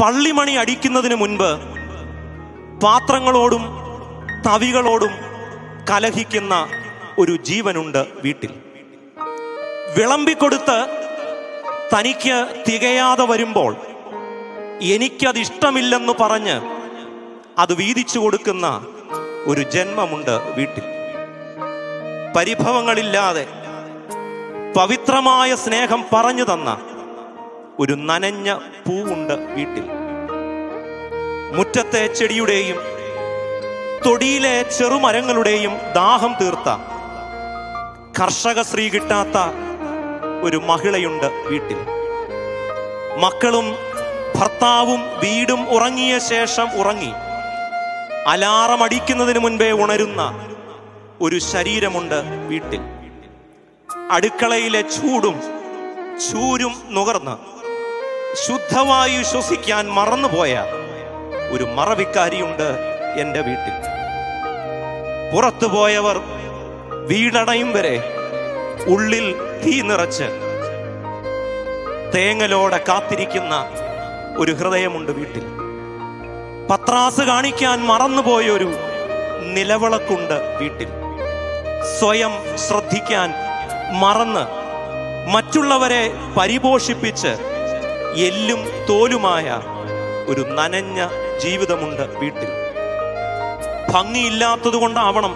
പള്ളിമണി അടിക്കുന്നതിന് മുൻപ് പാത്രങ്ങളോടും തവികളോടും കലഹിക്കുന്ന ഒരു ജീവനുണ്ട് വീട്ടിൽ. വിളമ്പിക്കൊടുത്ത് തനിക്ക് തികയാതെ വരുമ്പോൾ എനിക്കതിഷ്ടമില്ലെന്ന് പറഞ്ഞ് അത് വീതിച്ചു കൊടുക്കുന്ന ഒരു ജന്മമുണ്ട് വീട്ടിൽ. പരിഭവങ്ങളില്ലാതെ പവിത്രമായ സ്നേഹം പറഞ്ഞു തന്ന ഒരു നനഞ്ഞ പൂവുണ്ട് വീട്ടിൽ. മുറ്റത്തെ ചെടിയുടെയും തൊടിയിലെ ചെറുമരങ്ങളുടെയും ദാഹം തീർത്ത കർഷക സ്ത്രീ കിട്ടാത്ത ഒരു മഹിളയുണ്ട് വീട്ടിൽ. മക്കളും ഭർത്താവും വീടും ഉറങ്ങിയ ശേഷം ഉറങ്ങി അലാറം അടിക്കുന്നതിന് മുൻപേ ഉണരുന്ന ഒരു ശരീരമുണ്ട് വീട്ടിൽ. അടുക്കളയിലെ ചൂടും ചൂരും നുകർന്ന് ശുദ്ധവായു ശ്വസിക്കാൻ മറന്നുപോയ ഒരു മറവിക്കാരിയുണ്ട് എന്റെ വീട്ടിൽ. പുറത്തു പോയവർ വീടണയും വരെ ഉള്ളിൽ തീ നിറച്ച് തേങ്ങലോടെ കാത്തിരിക്കുന്ന ഒരു ഹൃദയമുണ്ട് വീട്ടിൽ. പത്രാസ് കാണിക്കാൻ മറന്നുപോയൊരു നിലവിളക്കുണ്ട് വീട്ടിൽ. സ്വയം ശ്രദ്ധിക്കാൻ മറന്ന് മറ്റുള്ളവരെ പരിപോഷിപ്പിച്ച് എല്ലും തോലുമായ ഒരു നനഞ്ഞ ജീവിതമുണ്ട് വീട്ടിൽ. ഭംഗിയില്ലാത്തത് കൊണ്ടാവണം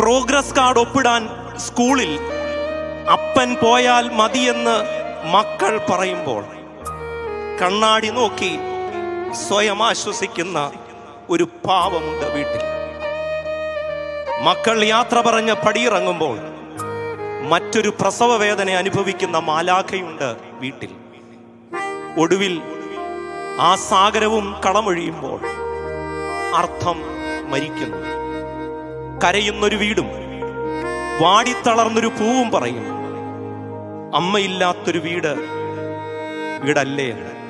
പ്രോഗ്രസ് കാർഡ് ഒപ്പിടാൻ സ്കൂളിൽ. അപ്പൻ പോയാൽ മതിയെന്ന് മക്കൾ പറയുമ്പോൾ കണ്ണാടി നോക്കി സ്വയം ആശ്വസിക്കുന്ന ഒരു പാവമുണ്ട് വീട്ടിൽ. മക്കൾ യാത്ര പറഞ്ഞ് പടിയിറങ്ങുമ്പോൾ മറ്റൊരു പ്രസവ വേദന അനുഭവിക്കുന്ന മാലാഖയുണ്ട് വീട്ടിൽ. ഒടുവിൽ ആ സാഗരവും കളമൊഴിയുമ്പോൾ അർത്ഥം മരിക്കുന്നു. കരയുന്നൊരു വീടും വാടിത്തളർന്നൊരു പൂവും പറയും അമ്മയില്ലാത്തൊരു വീട് വീടല്ലേ എന്ന്.